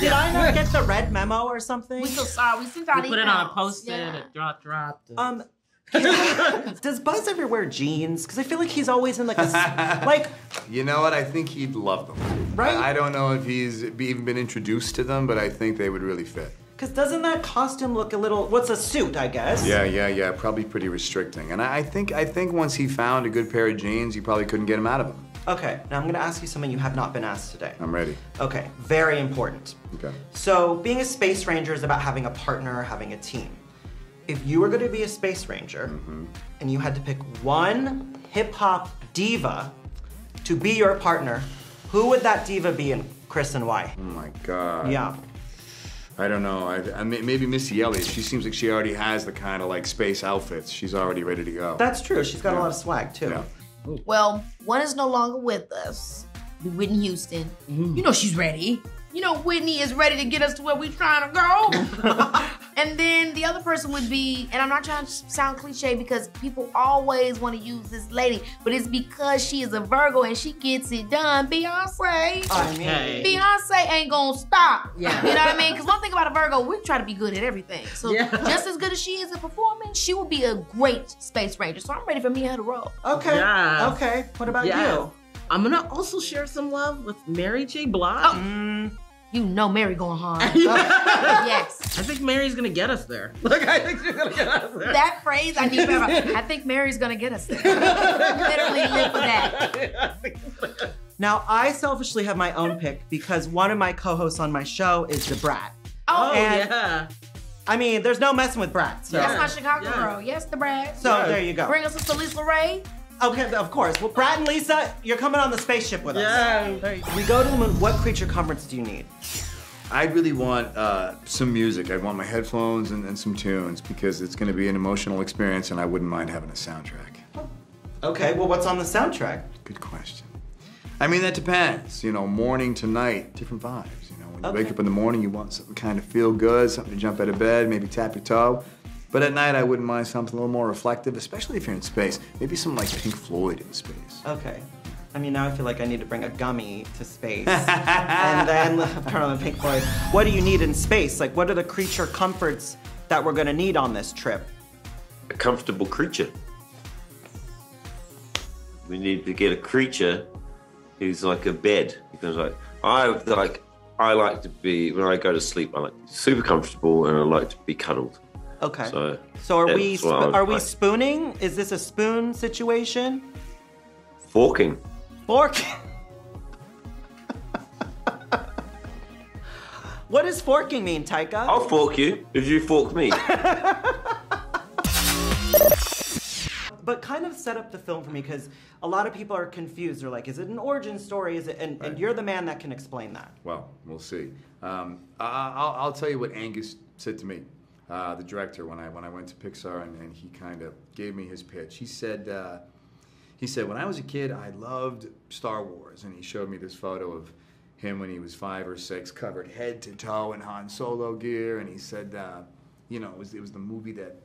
Did I not get the red memo or something? We so sorry. We sent out We put it on a emails. post-it, Yeah. it dropped, dropped. Um, does Buzz ever wear jeans? Because I feel like he's always in like a s- like. You know what? I think he'd love them. Right? I, I don't know if he's even been introduced to them, but I think they would really fit. Because doesn't that costume look a little? What's a suit? I guess. Yeah, yeah, yeah. Probably pretty restricting. And I, I think I think once he found a good pair of jeans, you probably couldn't get him out of them. Okay. Now I'm gonna ask you something you have not been asked today. I'm ready. Okay. Very important. Okay. So being a space ranger is about having a partner, having a team. If you were going to be a space ranger Mm-hmm. and you had to pick one hip hop diva to be your partner, who would that diva be and Chris and why? Oh my God. Yeah. I don't know. I, I may- maybe Missy Elliott. She seems like she already has the kind of like space outfits. She's already ready to go. That's true. She's got a lot of swag too. Yeah. Well, one is no longer with us. Whitney Houston. Mm-hmm. You know she's ready. You know Whitney is ready to get us to where we're trying to go. and then the other person would be, and I'm not trying to sound cliche because people always want to use this lady, but it's because she is a Virgo and she gets it done. Beyonce. I mean, Okay. Beyonce ain't gonna stop. Yeah. You know what I mean? Because one thing about a Virgo, we try to be good at everything. So Yeah. just as good as she is at performing, she would be a great space ranger. So I'm ready for me and her to roll. okay. Yes. Okay. What about Yes. you? I'm gonna also share some love with Mary J. Blige. Oh. Mm, You know Mary going hard. Yes. I think Mary's gonna get us there. Like I think she's gonna get us there. That phrase I need forever. I think Mary's gonna get us there. Literally live for that. now I selfishly have my own pick because one of my co-hosts on my show is the Brat. Oh, Oh And- yeah. I mean, there's no messing with brats. So, that's my Chicago Yeah. girl. Yes, the brat. so Yeah. there you go. Bring us to Lisa Ray. Okay, of course. Well, Brat and Lisa, you're coming on the spaceship with us. Yeah. We go to the moon. What creature comforts do you need? I'd really want uh, some music. I'd want my headphones and, and some tunes because it's going to be an emotional experience, and I wouldn't mind having a soundtrack. Okay, well, what's on the soundtrack? Good question. I mean, that depends. You know, morning to night, different vibes. You know, when you wake up in the morning, you want something kind of feel good, something to jump out of bed, maybe tap your toe. But at night, I wouldn't mind something a little more reflective, especially if you're in space. Maybe some like Pink Floyd in space. Okay. I mean, now I feel like I need to bring a gummy to space. and then turn on the Pink Floyd. What do you need in space? Like, what are the creature comforts that we're gonna need on this trip? a comfortable creature. We need to get a creature who's like a bed. Because like I like I like to be when I go to sleep. I like super comfortable and I like to be cuddled. Okay. So, So are we that's what I sp- would are we like. spooning? Is this a spoon situation? Forking. Fork. what does forking mean, Taika? I'll fork you if you fork me. But kind of set up the film for me because a lot of people are confused. They're like, is it an origin story? Is it? And, and you're the man that can explain that. Well, we'll see. Um, I- I'll, I'll tell you what Angus said to me, uh, the director, when I when I went to Pixar, and, and he kind of gave me his pitch. He said, uh, he said, when I was a kid, I loved Star Wars, and he showed me this photo of him when he was five or six, covered head to toe in Han Solo gear, and he said, uh, you know, it was it was the movie that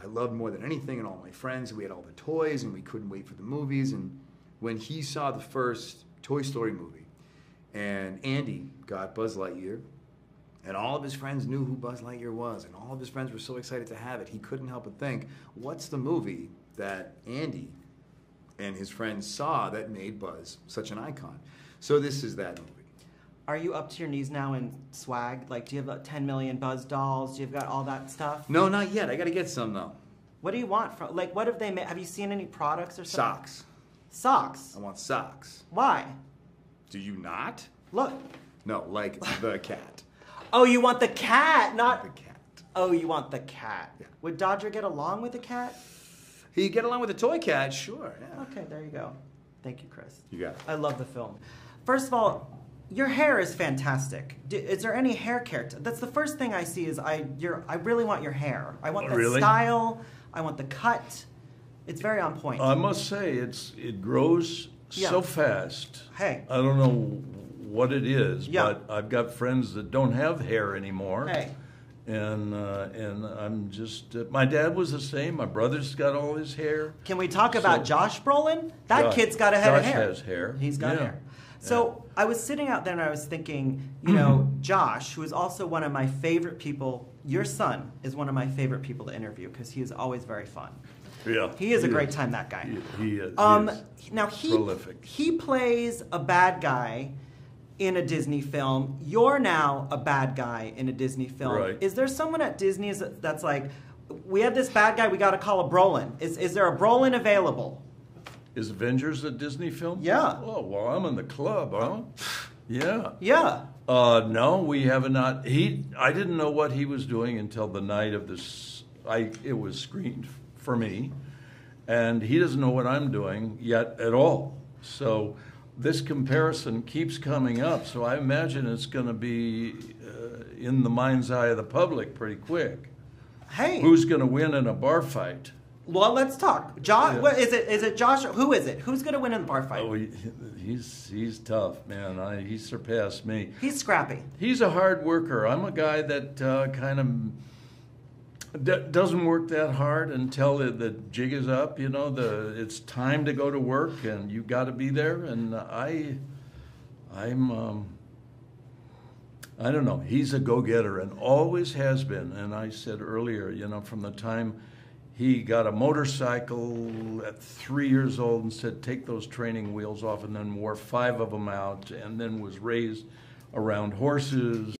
I loved more than anything, and all my friends. We had all the toys, and we couldn't wait for the movies. And when he saw the first Toy Story movie, and Andy got Buzz Lightyear, and all of his friends knew who Buzz Lightyear was, and all of his friends were so excited to have it. He couldn't help but think, what's the movie that Andy and his friends saw that made Buzz such an icon? So this is that movie. Are you up to your knees now in swag? Like, do you have about 10 million Buzz dolls? Do you have got all that stuff? No, not yet. I got to get some though. What do you want from? Like, what have they made? Have you seen any products or something? Socks. Socks. I want socks. Why? Do you not? Look. No, like the cat. Oh, you want the cat, not. The cat. Oh, you want the cat. Yeah. Would Dodger get along with the cat? He'd get along with the toy cat, sure. Yeah. Okay, there you go. Thank you, Chris. You got it. I love the film. First of all, your hair is fantastic. D- is there any hair care? T- That's the first thing I see. Is I your I really want your hair. I want the really? style. I want the cut. It's very on point. I must say, it's it grows Yeah. so fast. Hey. I don't know what it is, Yeah. but I've got friends that don't have hair anymore. Hey. And uh, and I'm just uh, my dad was the same. My brother's got all his hair. Can we talk about So- Josh Brolin? That Josh- kid's got a head of Josh hair. has hair. He's got Yeah. hair. So I was sitting out there and I was thinking, you know, Josh, who is also one of my favorite people, your son is one of my favorite people to interview because he is always very fun. Yeah. He is a great time, that guy. He, he is. Um, he is now he prolific. he plays a bad guy in a Disney film. You're now a bad guy in a Disney film. Right. Is there someone at Disney that's like, we have this bad guy, we got to call a Brolin. Is is there a Brolin available? Is Avengers a Disney film? Yeah. Oh well, I'm in the club, huh? Yeah. Yeah. Uh, no, we have not. He, I didn't know what he was doing until the night of this. I, it was screened for me, and he doesn't know what I'm doing yet at all. So, this comparison keeps coming up. So I imagine it's going to be uh, in the mind's eye of the public pretty quick. Hey. Who's going to win in a bar fight? Well, let's talk. Josh, Yeah. what is it? Is it Josh? Who is it? Who's gonna win in the bar fight? Oh, he, he's he's tough, man. I, he surpassed me. He's scrappy. He's a hard worker. I'm a guy that uh, kind of doesn't work that hard until the, the jig is up. You know, the it's time to go to work, and you got to be there. And I, I'm, um, I don't know. He's a go-getter and always has been. And I said earlier, you know, from the time he got a motorcycle at three years old and said, "Take those training wheels off," and then wore five of them out, and then was raised around horses